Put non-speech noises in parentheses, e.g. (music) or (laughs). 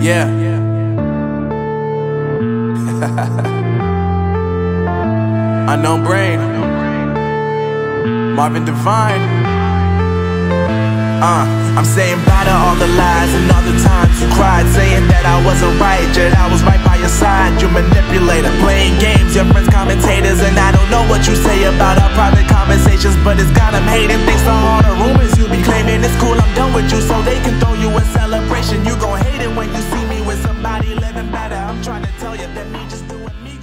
Yeah. (laughs) Unknown brain. Marvin Divine. Uh, I'm saying bye to all the lies and all the times you cried, saying that I wasn't right, yet I was right by your side. You manipulator, playing games, your friends commentators, and I don't know what you say about our private conversations, but it's got them hating. Thanks to all the rumors do with me,